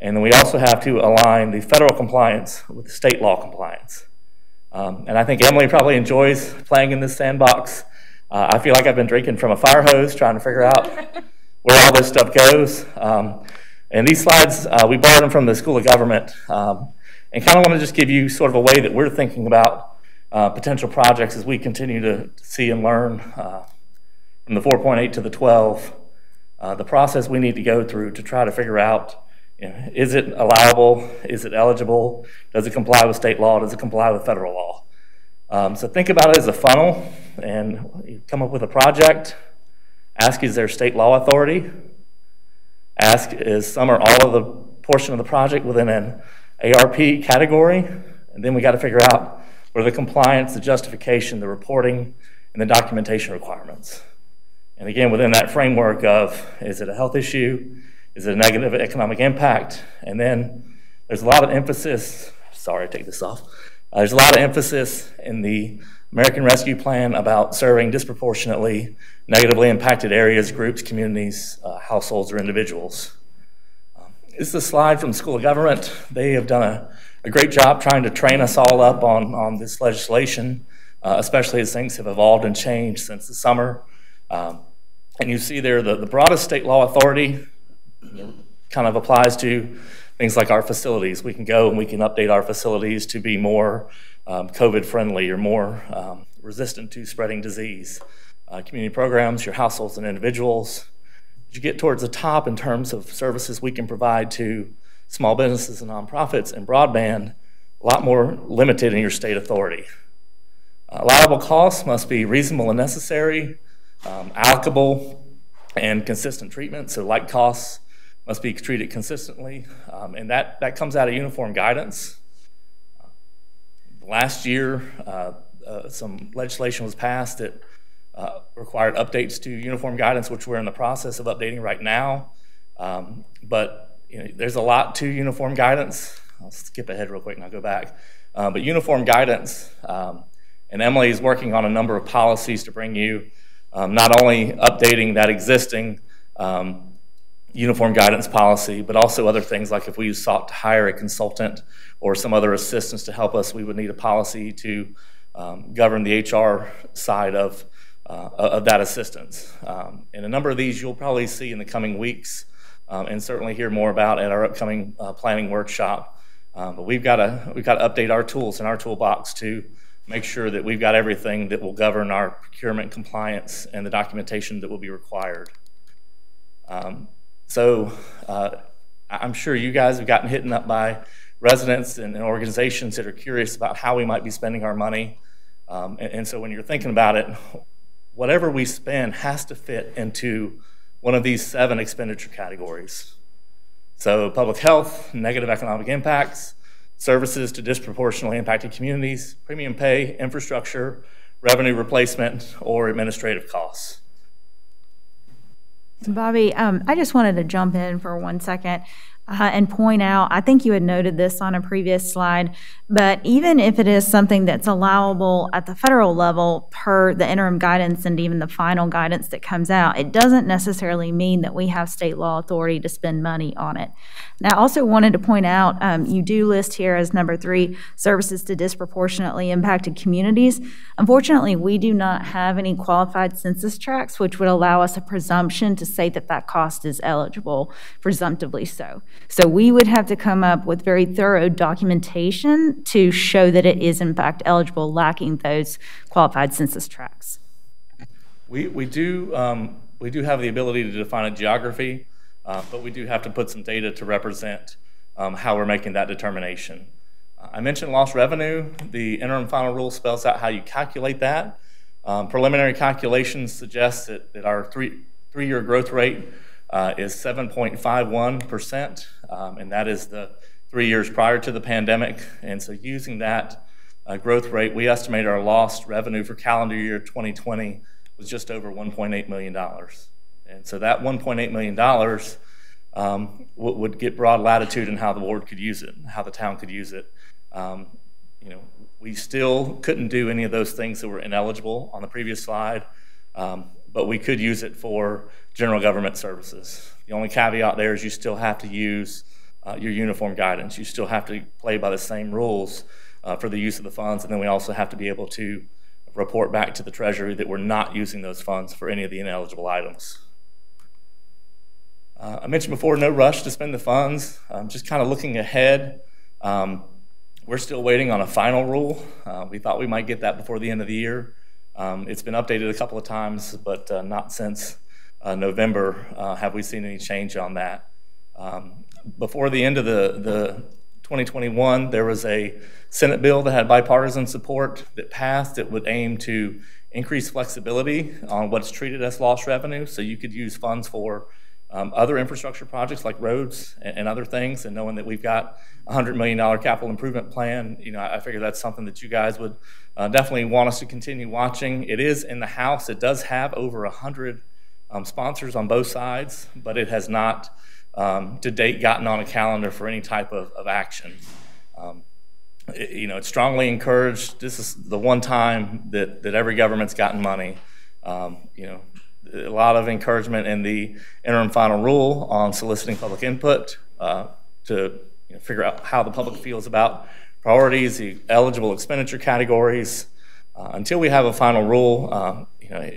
And then we also have to align the federal compliance with the state law compliance. Um, and I think Emily probably enjoys playing in this sandbox. Uh, I feel like I've been drinking from a fire hose trying to figure out where all this stuff goes. Um, and these slides, uh, we borrowed them from the School of Government um, and kind of want to just give you sort of a way that we're thinking about uh, potential projects as we continue to see and learn uh, from the 4.8 to the 12, uh, the process we need to go through to try to figure out you know, is it allowable? Is it eligible? Does it comply with state law? Does it comply with federal law? Um, so think about it as a funnel and you come up with a project. Ask is there state law authority? Ask is some or all of the portion of the project within an ARP category? And then we got to figure out what are the compliance, the justification, the reporting, and the documentation requirements. And again, within that framework of is it a health issue? Is it a negative economic impact? And then there's a lot of emphasis, sorry, I take this off. Uh, there's a lot of emphasis in the American Rescue Plan about serving disproportionately negatively impacted areas, groups, communities, uh, households, or individuals. Um, this is a slide from the School of Government. They have done a, a great job trying to train us all up on, on this legislation, uh, especially as things have evolved and changed since the summer. Um, and you see there the, the broadest state law authority kind of applies to things like our facilities. We can go and we can update our facilities to be more um, COVID friendly or more um, resistant to spreading disease. Uh, community programs, your households and individuals. As you get towards the top in terms of services we can provide to small businesses and nonprofits and broadband, a lot more limited in your state authority. Uh, allowable costs must be reasonable and necessary, um, allocable and consistent treatment. So like costs must be treated consistently. Um, and that, that comes out of uniform guidance. Last year, uh, uh, some legislation was passed that uh, required updates to uniform guidance, which we're in the process of updating right now. Um, but you know, there's a lot to uniform guidance. I'll skip ahead real quick and I'll go back. Uh, but uniform guidance, um, and Emily is working on a number of policies to bring you um, not only updating that existing um, uniform guidance policy, but also other things like if we sought to hire a consultant or some other assistance to help us, we would need a policy to um, govern the HR side of, uh, of that assistance. Um, and a number of these you'll probably see in the coming weeks um, and certainly hear more about at our upcoming uh, planning workshop. Um, but we've got to we've got to update our tools in our toolbox to make sure that we've got everything that will govern our procurement compliance and the documentation that will be required. Um, so uh, I'm sure you guys have gotten hit up by residents and, and, organizations that are curious about how we might be spending our money. Um, and, and so when you're thinking about it, whatever we spend has to fit into one of these seven expenditure categories. So public health, negative economic impacts, services to disproportionately impacted communities, premium pay, infrastructure, revenue replacement, or administrative costs. Bobby, um, I just wanted to jump in for one second uh, and point out, I think you had noted this on a previous slide, but even if it is something that's allowable at the federal level per the interim guidance and even the final guidance that comes out, it doesn't necessarily mean that we have state law authority to spend money on it. Now, I also wanted to point out, um, you do list here as number three, services to disproportionately impacted communities. Unfortunately, we do not have any qualified census tracts, which would allow us a presumption to say that that cost is eligible, presumptively so. So we would have to come up with very thorough documentation to show that it is in fact eligible, lacking those qualified census tracts. We, we do, um, we do have the ability to define a geography, uh, but we do have to put some data to represent um, how we're making that determination. I mentioned lost revenue. The interim final rule spells out how you calculate that. Um, preliminary calculations suggest that, that our three, three-year growth rate uh, is 7.51%, um, and that is the three years prior to the pandemic. And so using that uh, growth rate, we estimate our lost revenue for calendar year 2020 was just over $1.8 million. And so that $1.8 million um, would get broad latitude in how the board could use it, how the town could use it. Um, you know, we still couldn't do any of those things that were ineligible on the previous slide. Um, but we could use it for general government services. The only caveat there is you still have to use uh, your uniform guidance. You still have to play by the same rules uh, for the use of the funds, and then we also have to be able to report back to the Treasury that we're not using those funds for any of the ineligible items. Uh, I mentioned before, no rush to spend the funds. Um, just kind of looking ahead, um, we're still waiting on a final rule. Uh, we thought we might get that before the end of the year. Um, it's been updated a couple of times, but uh, not since November uh, have we seen any change on that. Um, before the end of the, the 2021, there was a Senate bill that had bipartisan support that passed. It would aim to increase flexibility on what's treated as lost revenue, so you could use funds for um, other infrastructure projects like roads and, and, other things, and knowing that we've got a $100 million capital improvement plan, you know, I, I figure that's something that you guys would uh, definitely want us to continue watching. It is in the House. It does have over 100 um, sponsors on both sides, but it has not um, to date gotten on a calendar for any type of, of action. Um, it, you know, it's strongly encouraged. This is the one time that, that every government's gotten money. Um, you know, a lot of encouragement in the interim final rule on soliciting public input uh, to you know, figure out how the public feels about priorities, the eligible expenditure categories. Uh, until we have a final rule, um, you know,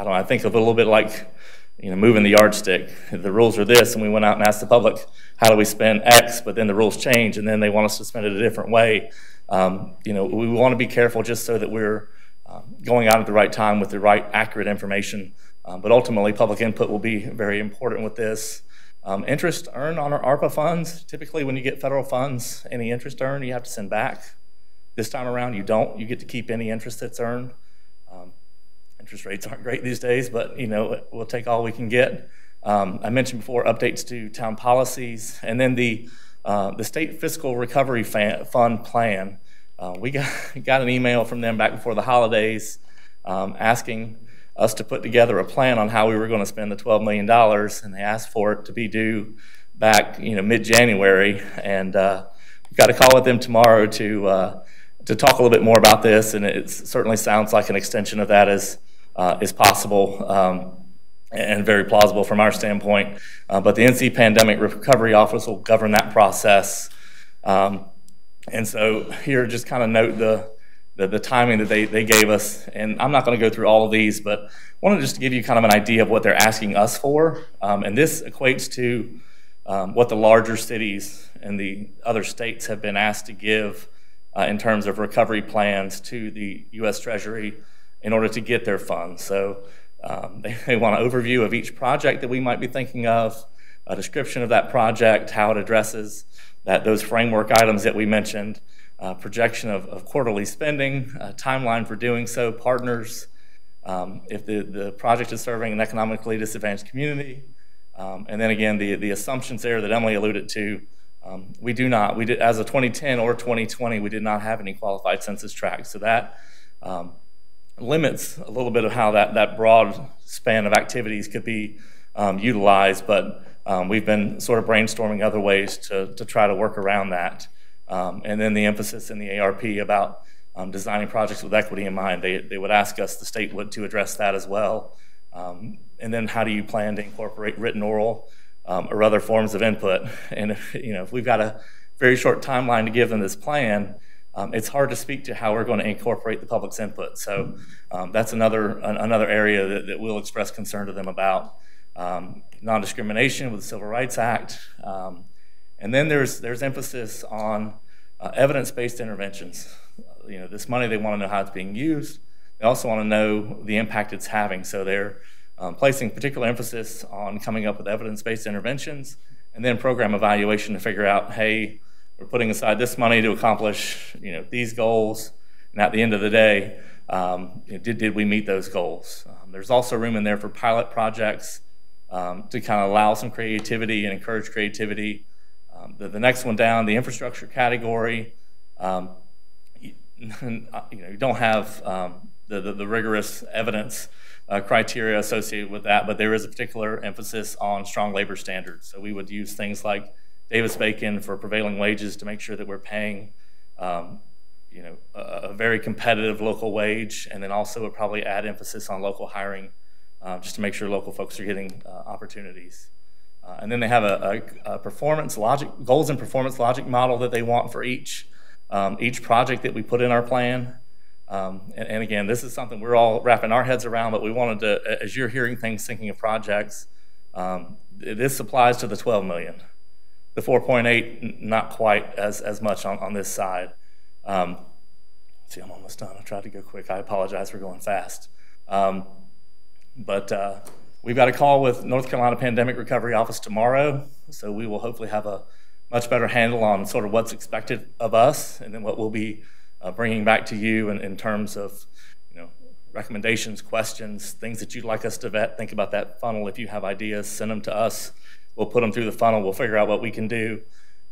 I don't. I think of a little bit like you know moving the yardstick. The rules are this, and we went out and asked the public, how do we spend X? But then the rules change, and then they want us to spend it a different way. Um, you know, we want to be careful just so that we're um, going out at the right time with the right accurate information um, but ultimately, public input will be very important with this. Um, interest earned on our ARPA funds, typically when you get federal funds, any interest earned, you have to send back. This time around, you don't. You get to keep any interest that's earned. Interest rates aren't great these days, but you know we'll take all we can get. Um, I mentioned before updates to town policies, and then the uh, the state fiscal recovery fund plan. Uh, we got got an email from them back before the holidays um, asking us to put together a plan on how we were going to spend the $12 million, and they asked for it to be due back, you know, mid-January. And uh, we've got a call with them tomorrow to uh, to talk a little bit more about this, and it certainly sounds like an extension of that is uh, is possible. Um, and very plausible from our standpoint. Uh, but the NC Pandemic Recovery Office will govern that process. Um, and so here, just kind of note the the, the timing that they, they gave us. And I'm not going to go through all of these, but I wanted just to give you kind of an idea of what they're asking us for. Um, and this equates to um, what the larger cities and the other states have been asked to give uh, in terms of recovery plans to the U.S. Treasury in order to get their funds. So um, they, they, want an overview of each project that we might be thinking of, a description of that project, how it addresses that those framework items that we mentioned, uh, projection of, of, quarterly spending, timeline for doing so, partners, um, if the, the project is serving an economically disadvantaged community, um, and then again, the, the assumptions there that Emily alluded to, um, we do not, we did, as of 2010 or 2020, we did not have any qualified census tracts. So that um, limits a little bit of how that, that broad span of activities could be um, utilize, but um, we've been sort of brainstorming other ways to, to try to work around that. Um, and then the emphasis in the ARP about um, designing projects with equity in mind. They, they would ask us, the state would, to address that as well. Um, and then how do you plan to incorporate written oral um, or other forms of input? And if, you know, if we've got a very short timeline to give them this plan, um, it's hard to speak to how we're going to incorporate the public's input. So um, that's another an, another area that, that we'll express concern to them about. Um, non-discrimination with the Civil Rights Act, um, and then there's there's emphasis on uh, evidence-based interventions. You know, this money they want to know how it's being used. They also want to know the impact it's having. So they're um, placing particular emphasis on coming up with evidence-based interventions, and then program evaluation to figure out, hey we're putting aside this money to accomplish you know these goals, and at the end of the day, um, you know, did did we meet those goals? Um, there's also room in there for pilot projects um, to kind of allow some creativity and encourage creativity. Um, the, the, next one down, the infrastructure category. Um, you, you, know, you don't have um, the, the, the rigorous evidence uh, criteria associated with that, but there is a particular emphasis on strong labor standards. So we would use things like Davis Bacon for prevailing wages to make sure that we're paying, um, you know, a, a, very competitive local wage, and then also would probably add emphasis on local hiring, uh, just to make sure local folks are getting uh, opportunities. Uh, and then they have a, a, a, performance logic, goals and performance logic model that they want for each um, each project that we put in our plan. Um, and, and, again, this is something we're all wrapping our heads around, but we wanted to, as you're hearing things, thinking of projects, um, this applies to the 12 million. The 4.8, not quite as, as much on, on this side. Um, see, I'm almost done. I tried to go quick. I apologize for going fast. Um, but uh, we've got a call with North Carolina Pandemic Recovery Office tomorrow, so we will hopefully have a much better handle on sort of what's expected of us and then what we'll be uh, bringing back to you in, in terms of you know, recommendations, questions, things that you'd like us to vet. Think about that funnel. If you have ideas, send them to us. We'll put them through the funnel. We'll figure out what we can do.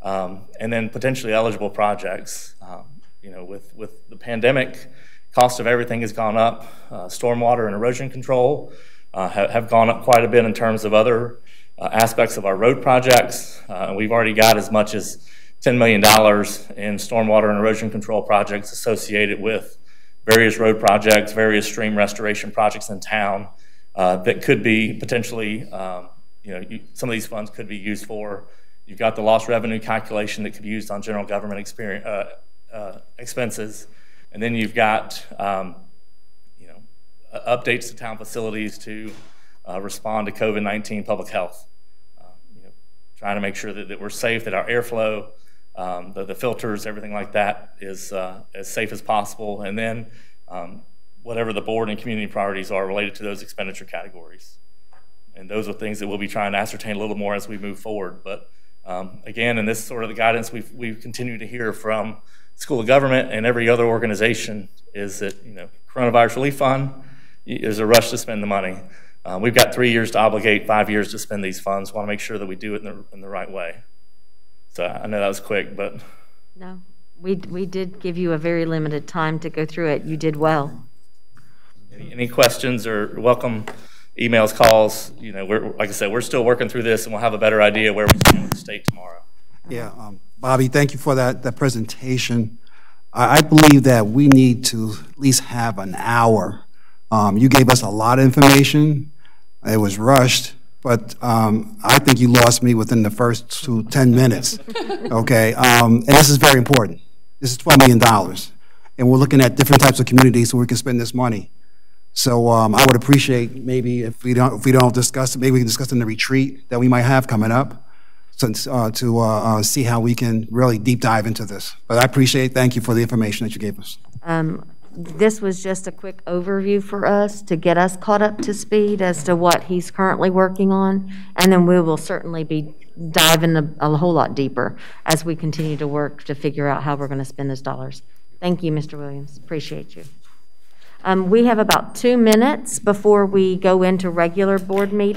Um, and then potentially eligible projects. Um, you know, with, with the pandemic, cost of everything has gone up. Uh, stormwater and erosion control uh, have, have, gone up quite a bit in terms of other uh, aspects of our road projects. Uh, we've already got as much as $10 million in stormwater and erosion control projects associated with various road projects, various stream restoration projects in town uh, that could be potentially um, you know, you, some of these funds could be used for. You've got the lost revenue calculation that could be used on general government uh, uh, expenses, and then you've got um, you know updates to town facilities to uh, respond to COVID-19 public health. Uh, you know, trying to make sure that, that we're safe, that our airflow, um, the, the, filters, everything like that is uh, as safe as possible, and then um, whatever the board and community priorities are related to those expenditure categories and those are things that we'll be trying to ascertain a little more as we move forward. But um, again, and this is sort of the guidance we've, we've continued to hear from School of Government and every other organization is that, you know, Coronavirus Relief Fund is a rush to spend the money. Uh, we've got three years to obligate, five years to spend these funds. want to make sure that we do it in the, in the right way. So I know that was quick, but. No, we, we did give you a very limited time to go through it. You did well. Any, any questions or welcome emails, calls. You know, we're, like I said, we're still working through this, and we'll have a better idea where we stand with the state tomorrow. Yeah, um, Bobby, thank you for that, that presentation. I, I believe that we need to at least have an hour. Um, you gave us a lot of information. It was rushed, but um, I think you lost me within the first two, 10 minutes. Okay, um, and this is very important. This is $12 million, and we're looking at different types of communities so we can spend this money. So um, I would appreciate maybe if we don't if we don't discuss it, maybe we can discuss in the retreat that we might have coming up, since uh, to uh, uh, see how we can really deep dive into this. But I appreciate. Thank you for the information that you gave us. Um, this was just a quick overview for us to get us caught up to speed as to what he's currently working on, and then we will certainly be diving a, a whole lot deeper as we continue to work to figure out how we're going to spend those dollars. Thank you, Mr. Williams. Appreciate you. Um, we have about two minutes before we go into regular board meeting.